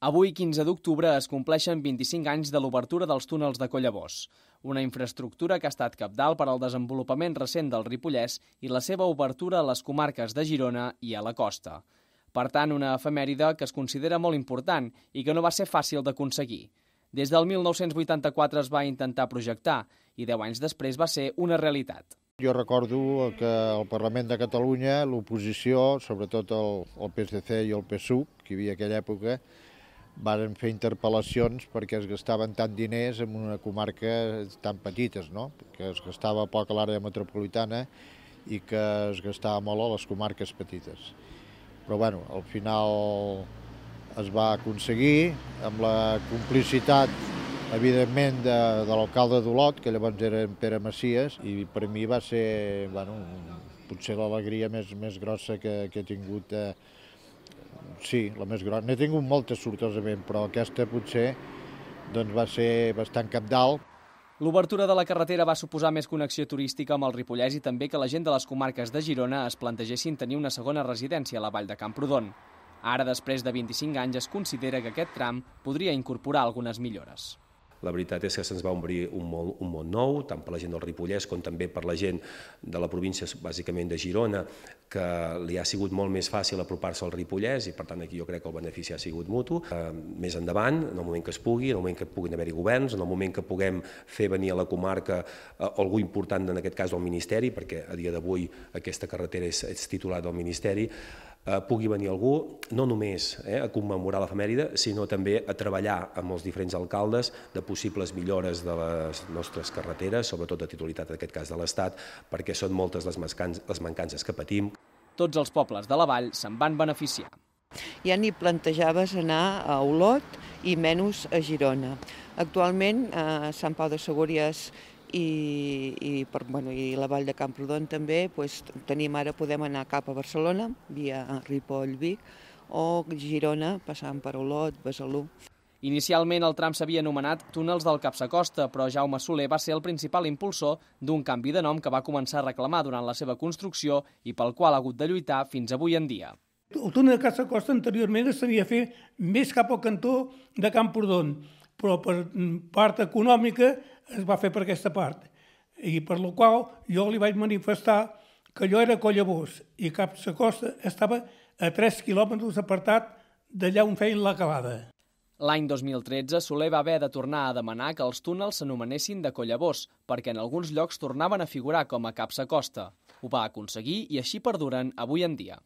Avui, 15 d'octubre, es compleixen 25 anys de l'obertura dels túnels de Collabós, una infraestructura que ha estat capdalt per al desenvolupament recent del Ripollès i la seva obertura a les comarques de Girona i a la costa. Per tant, una efemèride que es considera molt important i que no va ser fàcil d'aconseguir. Des del 1984 es va intentar projectar i 10 anys després va ser una realitat. Jo recordo que al Parlament de Catalunya l'oposició, sobretot el, el PSC i el PSUC, que hi havia aquella època, varen fer interpel·lacions perquè es gastaven tant diners en una comarca tan petites, no? que es gastava poc a l'àrea metropolitana i que es gastava molt a les comarques petites. Però bueno, al final es va aconseguir amb la complicitat evidentment de, de l'alcalde d'Olot, que llavors era en Pere Macias, i per mi va ser bueno, potser l'alegria més, més grossa que, que he tingut eh, sí, la més grossa. N'he tingut moltes, sortosament, però aquesta potser doncs, va ser bastant capdalt. L'obertura de la carretera va suposar més connexió turística amb el Ripollès i també que la gent de les comarques de Girona es plantegessin tenir una segona residència a la vall de Camprodon. Ara, després de 25 anys, es considera que aquest tram podria incorporar algunes millores. La veritat és que se'ns va obrir un món, un món nou, tant per la gent del Ripollès com també per la gent de la província, bàsicament de Girona, que li ha sigut molt més fàcil apropar-se al Ripollès i per tant aquí jo crec que el benefici ha sigut mutu. Eh, més endavant, en el moment que es pugui, en el moment que puguin haver-hi governs, en el moment que puguem fer venir a la comarca eh, algú important, en aquest cas del Ministeri, perquè a dia d'avui aquesta carretera és, és titular del Ministeri, eh, pugui venir algú no només eh, a commemorar l'efemèride, sinó també a treballar amb els diferents alcaldes de possibles millores de les nostres carreteres, sobretot de titularitat en aquest cas de l'Estat, perquè són moltes les, les mancances que patim. Tots els pobles de la vall se'n van beneficiar. Ja ni plantejaves anar a Olot i menys a Girona. Actualment, a Sant Pau de Segúries i, i, per, bueno, i la Vall de Camprodon també pues, tenim ara, podem anar cap a Barcelona via Ripoll, Vic o Girona passant per Olot, Besalú. Inicialment el tram s'havia anomenat Túnels del Capsacosta, però Jaume Soler va ser el principal impulsor d'un canvi de nom que va començar a reclamar durant la seva construcció i pel qual ha hagut de lluitar fins avui en dia. El túnel de Capsacosta anteriorment s'havia fet més cap al cantó de Camprodon, però per part econòmica es va fer per aquesta part. I per la qual jo li vaig manifestar que jo era Collabós i Cap sa Costa estava a 3 quilòmetres apartat d'allà on feien la calada. L'any 2013, Soler va haver de tornar a demanar que els túnels s'anomenessin de Collabós, perquè en alguns llocs tornaven a figurar com a Cap sa Costa. Ho va aconseguir i així perduren avui en dia.